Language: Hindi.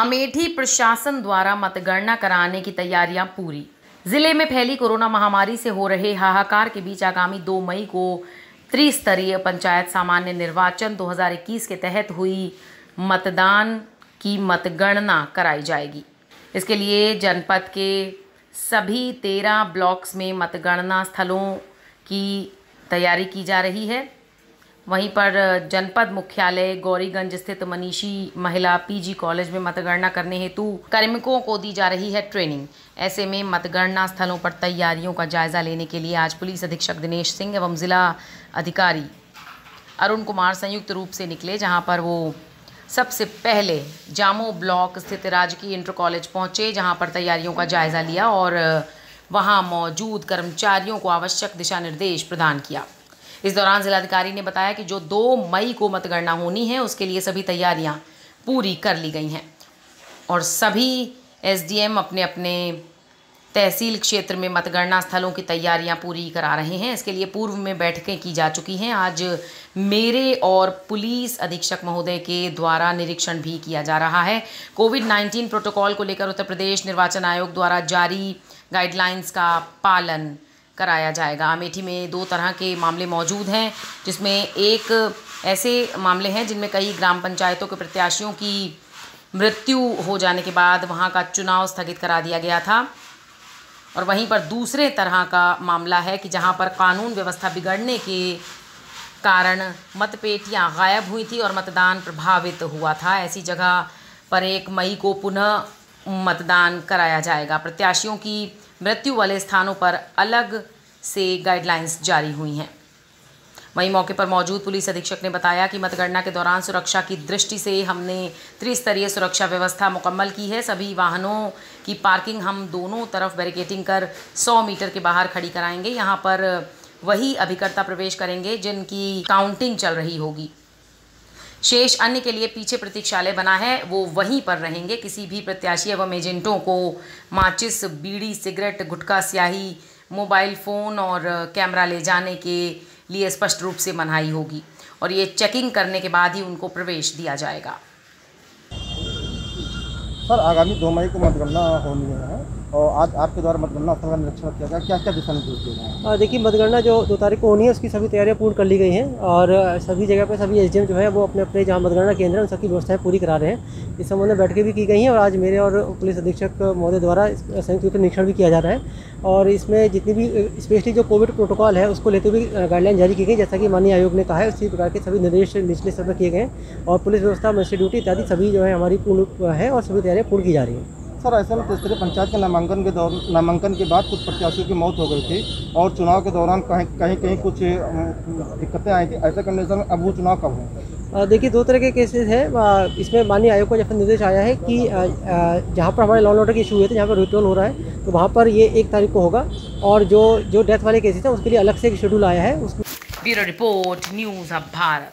अमेठी प्रशासन द्वारा मतगणना कराने की तैयारियाँ पूरी। ज़िले में फैली कोरोना महामारी से हो रहे हाहाकार के बीच आगामी 2 मई को त्रिस्तरीय पंचायत सामान्य निर्वाचन 2021 के तहत हुई मतदान की मतगणना कराई जाएगी। इसके लिए जनपद के सभी तेरह ब्लॉक्स में मतगणना स्थलों की तैयारी की जा रही है। वहीं पर जनपद मुख्यालय गौरीगंज स्थित मनीषी महिला पीजी कॉलेज में मतगणना करने हेतु कार्मिकों को दी जा रही है ट्रेनिंग। ऐसे में मतगणना स्थलों पर तैयारियों का जायजा लेने के लिए आज पुलिस अधीक्षक दिनेश सिंह एवं जिला अधिकारी अरुण कुमार संयुक्त रूप से निकले, जहाँ पर वो सबसे पहले जामो ब्लॉक स्थित राजकीय इंटर कॉलेज पहुँचे, जहाँ पर तैयारियों का जायजा लिया और वहाँ मौजूद कर्मचारियों को आवश्यक दिशा निर्देश प्रदान किया। इस दौरान जिलाधिकारी ने बताया कि जो दो मई को मतगणना होनी है, उसके लिए सभी तैयारियाँ पूरी कर ली गई हैं। और सभी एसडीएम अपने अपने तहसील क्षेत्र में मतगणना स्थलों की तैयारियाँ पूरी करा रहे हैं। इसके लिए पूर्व में बैठकें की जा चुकी हैं। आज मेरे और पुलिस अधीक्षक महोदय के द्वारा निरीक्षण भी किया जा रहा है। कोविड 19 प्रोटोकॉल को लेकर उत्तर प्रदेश निर्वाचन आयोग द्वारा जारी गाइडलाइंस का पालन कराया जाएगा। अमेठी में दो तरह के मामले मौजूद हैं, जिसमें एक ऐसे मामले हैं जिनमें कई ग्राम पंचायतों के प्रत्याशियों की मृत्यु हो जाने के बाद वहाँ का चुनाव स्थगित करा दिया गया था। और वहीं पर दूसरे तरह का मामला है कि जहाँ पर कानून व्यवस्था बिगड़ने के कारण मतपेटियाँ गायब हुई थी और मतदान प्रभावित हुआ था। ऐसी जगह पर एक मई को पुनः मतदान कराया जाएगा। प्रत्याशियों की मृत्यु वाले स्थानों पर अलग से गाइडलाइंस जारी हुई हैं। वहीं मौके पर मौजूद पुलिस अधीक्षक ने बताया कि मतगणना के दौरान सुरक्षा की दृष्टि से हमने त्रिस्तरीय सुरक्षा व्यवस्था मुकम्मल की है। सभी वाहनों की पार्किंग हम दोनों तरफ़ बैरिकेटिंग कर 100 मीटर के बाहर खड़ी कराएँगे। यहाँ पर वही अभिकर्ता प्रवेश करेंगे जिनकी काउंटिंग चल रही होगी। शेष अन्य के लिए पीछे प्रतीक्षालय बना है, वो वहीं पर रहेंगे। किसी भी प्रत्याशी एवं एजेंटों को माचिस, बीड़ी, सिगरेट, गुटखा, स्याही, मोबाइल फ़ोन और कैमरा ले जाने के लिए स्पष्ट रूप से मनाही होगी और ये चेकिंग करने के बाद ही उनको प्रवेश दिया जाएगा। सर, आगामी दो मई को मतगणना होनी है। और आज आपके द्वारा मतगणना स्थल का निरीक्षण किया गया। क्या क्या दिशा निर्देश दिए गए देखिए, मतगणना जो दो तारीख को होनी है, उसकी सभी तैयारियाँ पूर्ण कर ली गई हैं और सभी जगह पर सभी एसडीएम जो है, वो अपने अपने जहाँ मतगणना केंद्र हैं, उन सबकी व्यवस्थाएँ पूरी करा रहे हैं। इस संबंध में बैठकें भी की गई हैं और आज मेरे और पुलिस अधीक्षक महोदय द्वारा संयुक्त रूप से निरीक्षण भी किया जा रहा है। और इसमें जितनी भी, स्पेशली जो कोविड प्रोटोकॉल है, उसको लेते हुए गाइडलाइन जारी की गई, जैसा कि माननीय आयोग ने कहा है, उसी प्रकार के सभी निर्देश निचले स्तर पर किए गए हैं और पुलिस व्यवस्था मजिस्ट्रेट ड्यूटी इत्यादि सभी जो है, हमारी पूर्ण है और सभी तैयारियाँ पूर्ण की जा रही हैं। सर ऐसे में त्रिस्तरीय पंचायत के नामांकन के दौर नामांकन के बाद कुछ प्रत्याशियों की मौत हो गई थी और चुनाव के दौरान कहीं कहीं कहीं कुछ दिक्कतें आई थी। ऐसे कंडीशन में अब वो चुनाव कब हों देखिए दो तरह के केसेस हैं। इसमें माननीय आयोग का जैसा निर्देश आया है कि जहाँ पर हमारे लॉ ऑर्डर के इशू हुए थे जहाँ पर रिटर्न हो रहा है तो वहाँ पर ये एक तारीख को होगा। और जो जो डेथ वाले केसेस हैं उसके लिए अलग से एक शेड्यूल आया है। उसमें ब्यूरो रिपोर्ट न्यूज़ अब भारत।